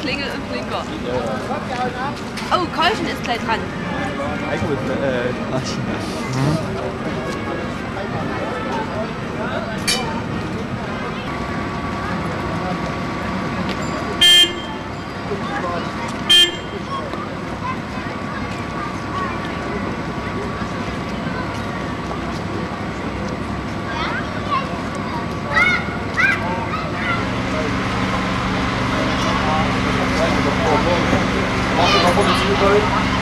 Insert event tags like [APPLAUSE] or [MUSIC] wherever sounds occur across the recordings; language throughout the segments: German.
Klingel und Klinker. Oh, Keuschen ist gleich dran. algorithm. Äh, Thank you.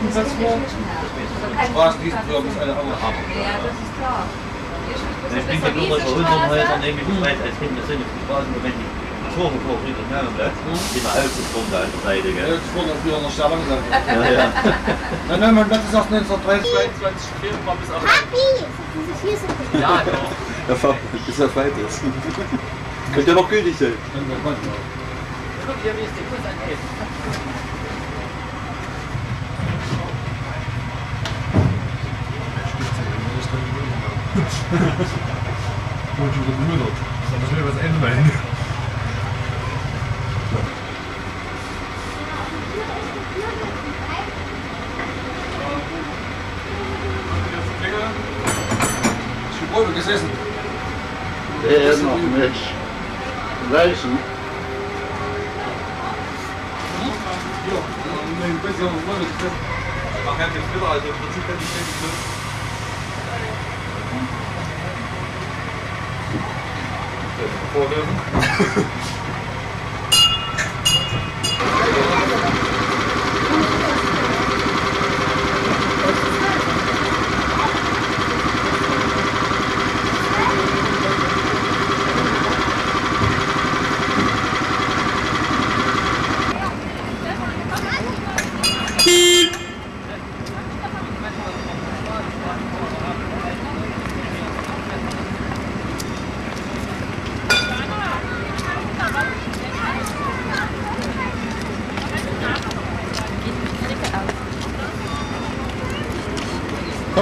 den Satz vor. Straßen, diesen Firmen ist eine andere Hammer. Ja, das ist klar. Ich bin ja nur bei 100 Metern nämlich weit als hin, das sind jetzt die Straßen, wenn die Tore vor Friedrich Mergenplatz, die mal ausgekommen da an der Seite, Ja, gell? das wurde früher noch sehr langsam. Ja, ja. Nein, nein, mein Platz ist auch 1930. 22 Februar bis auf Papi, diese vier sind Ja, genau. Ja, fahr, [LAUGHS] bis er weit ist. Könnte ja noch gültig sein. Guck hier, wie es dir kurz angeht. Wurde schon bemüdert. Da müssen wir was ändern. Ich bin Räuber gesessen. Der noch nicht. Welchen? Depois eu mando depois. Ma anche il pedale, il bicicletta di seguito. Thank you.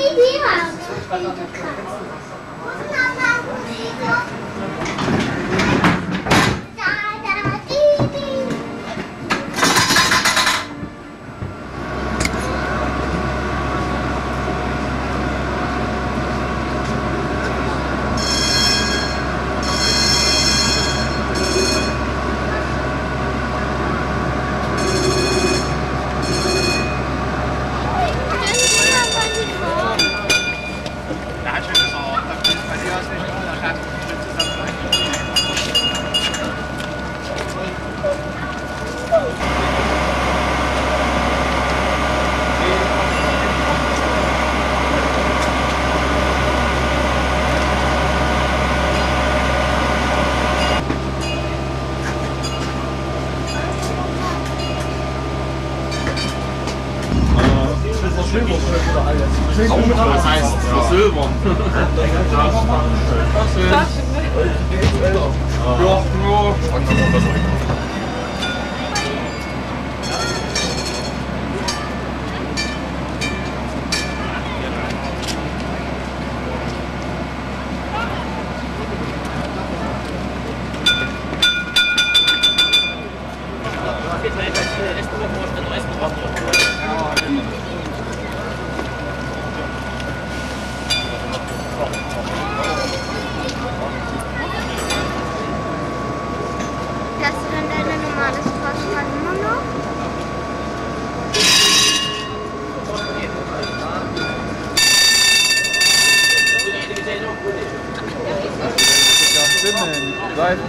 Baby, I'm going to come. Das heißt, versilbern. Das ist. Ja, ja.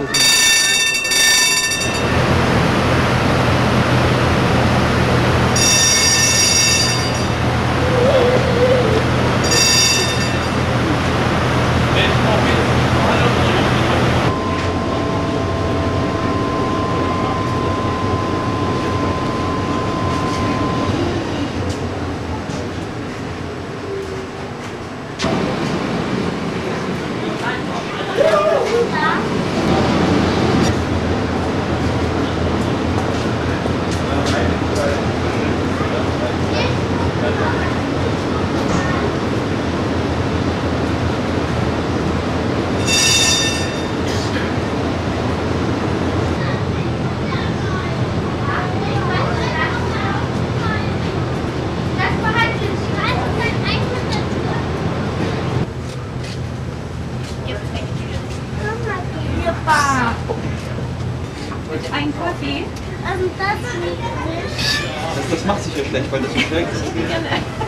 pouquinho. Kaffee. Also das. Das, das macht sich ja schlecht, weil das so schwer ist.